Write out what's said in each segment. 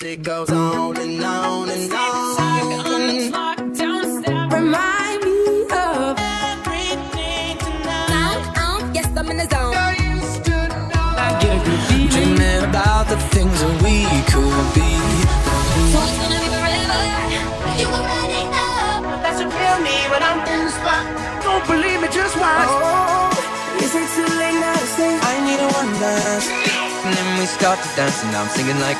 It goes on and on and on. Remind me of everything tonight. Yes, I'm in the zone. Dreaming about the things that we could be. So it's gonna be forever. You already know. That's a real me when I'm in the spot. Don't believe me, just watch. Oh, Is it too late now to say I need a one dance. And then we start to dance, and I'm singing like,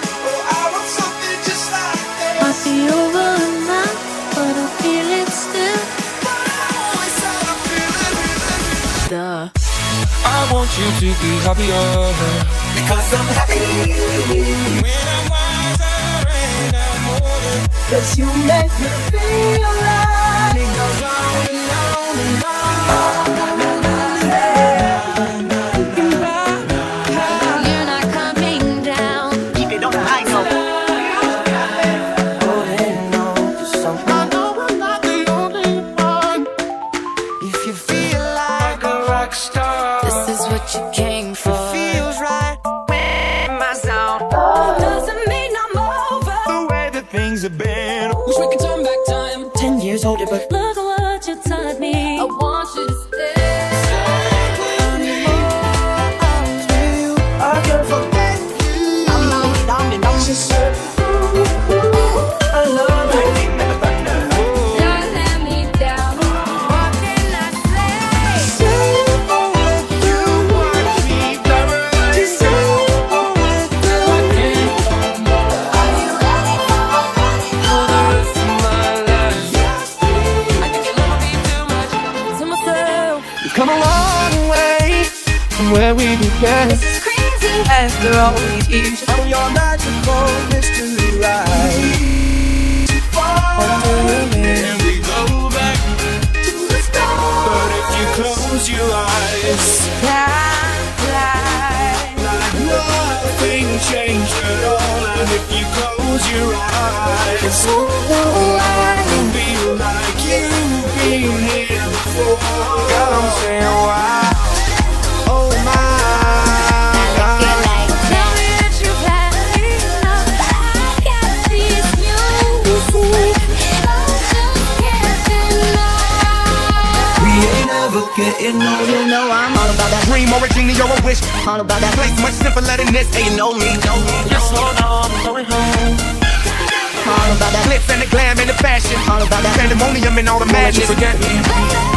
you to be happier Because I'm happy. when I'm wiser and I'm older. Cause you make me feel like star, This is what you came for. feels right. In my zone. Doesn't mean I'm over. The way that things have been. Wish we could turn back time. Ten years older, but Look at what you taught me. I want you to stay. I come a long way from where we began. it's crazy. After all these years, I'm your magical mystery ride. and we go back. To the stars. But if you close your eyes, nothing changed at all. And if you close your eyes, you'll feel like you've been here before. God, I'm saying we ain't ever getting old. You know I'm all about that. Dream or a genie or a wish. All about that. Place much simpler than this. Hey, you know me, know me. Just hold on, I'm going home. All about that. Glitz and the glam and the fashion. All about that. Pandemonium and all the Don't let you madness. forget me.